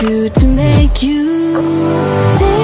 do to make you think